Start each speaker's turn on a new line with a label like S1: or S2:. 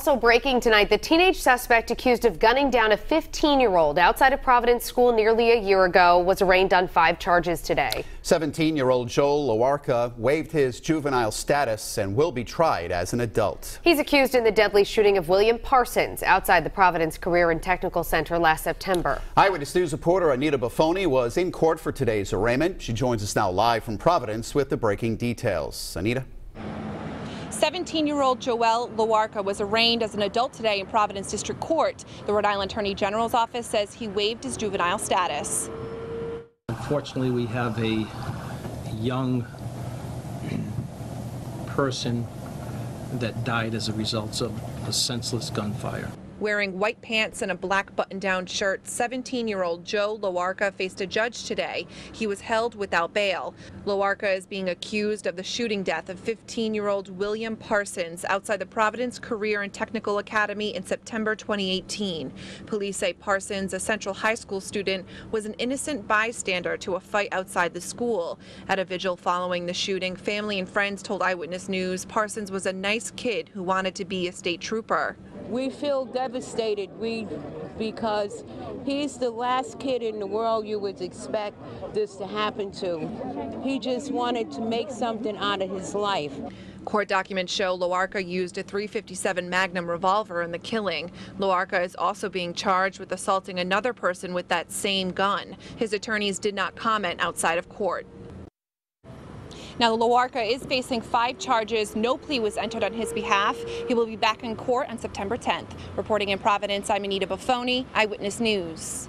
S1: Also breaking tonight, the teenage suspect accused of gunning down a 15-year-old outside of Providence School nearly a year ago was arraigned on five charges today.
S2: 17-year-old Joel Loarca waived his juvenile status and will be tried as an adult.
S1: He's accused in the deadly shooting of William Parsons outside the Providence Career and Technical Center last September.
S2: Eyewitness News reporter Anita Baffoni was in court for today's arraignment. She joins us now live from Providence with the breaking details. Anita?
S3: 17-year-old Joel Loarca was arraigned as an adult today in Providence District Court. The Rhode Island Attorney General's office says he waived his juvenile status.
S4: Unfortunately, we have a young person that died as a result of a senseless gunfire.
S3: Wearing white pants and a black button-down shirt, 17-year-old Joe Loarca faced a judge today. He was held without bail. Loarca is being accused of the shooting death of 15-year-old William Parsons outside the Providence Career and Technical Academy in September 2018. Police say Parsons, a Central High School student, was an innocent bystander to a fight outside the school. At a vigil following the shooting, family and friends told Eyewitness News Parsons was a nice kid who wanted to be a state trooper.
S5: We feel devastated we, because he's the last kid in the world you would expect this to happen to. He just wanted to make something out of his life.
S3: Court documents show Loarca used a 357 Magnum revolver in the killing. Loarca is also being charged with assaulting another person with that same gun. His attorneys did not comment outside of court. Now, Loarca is facing five charges. No plea was entered on his behalf. He will be back in court on September 10th. Reporting in Providence, I'm Anita Baffoni, Eyewitness News.